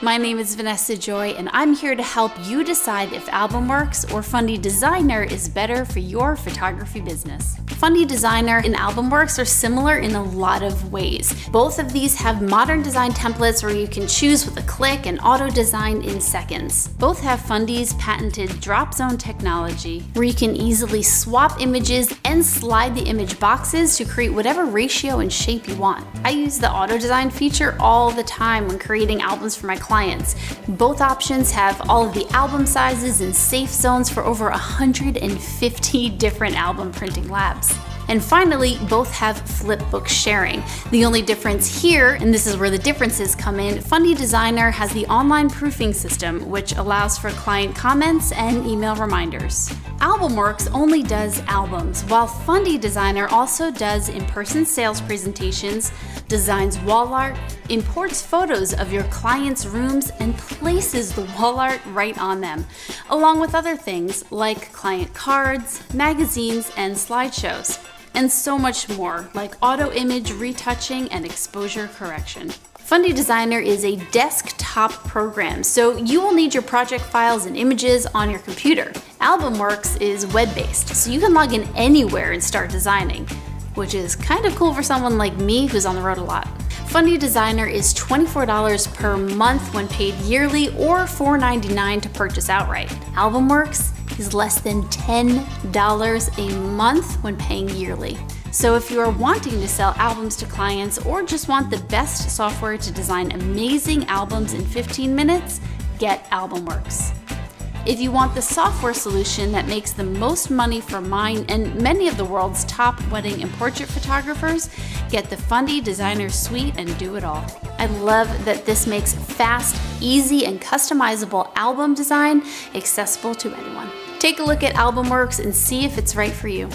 My name is Vanessa Joy, and I'm here to help you decide if AlbumWorks or Fundy Designer is better for your photography business. Fundy Designer and AlbumWorks are similar in a lot of ways. Both of these have modern design templates where you can choose with a click and auto design in seconds. Both have Fundy's patented drop zone technology, where you can easily swap images and slide the image boxes to create whatever ratio and shape you want. I use the auto design feature all the time when creating albums for my clients. Both options have all of the album sizes and safe zones for over 150 different album printing labs. And finally, both have flipbook sharing. The only difference here, and this is where the differences come in, Fundy Designer has the online proofing system, which allows for client comments and email reminders. AlbumWorks only does albums, while Fundy Designer also does in-person sales presentations, designs wall art, imports photos of your clients' rooms, and places the wall art right on them, along with other things like client cards, magazines, and slideshows and so much more, like auto image retouching and exposure correction. Fundy Designer is a desktop program, so you will need your project files and images on your computer. AlbumWorks is web-based, so you can log in anywhere and start designing, which is kind of cool for someone like me who's on the road a lot. Fundy Designer is $24 per month when paid yearly or $4.99 to purchase outright. AlbumWorks is less than $10 a month when paying yearly. So if you are wanting to sell albums to clients or just want the best software to design amazing albums in 15 minutes, get AlbumWorks. If you want the software solution that makes the most money for mine and many of the world's top wedding and portrait photographers, get the Fundy Designer Suite and do it all. I love that this makes fast, easy, and customizable album design accessible to anyone. Take a look at AlbumWorks and see if it's right for you.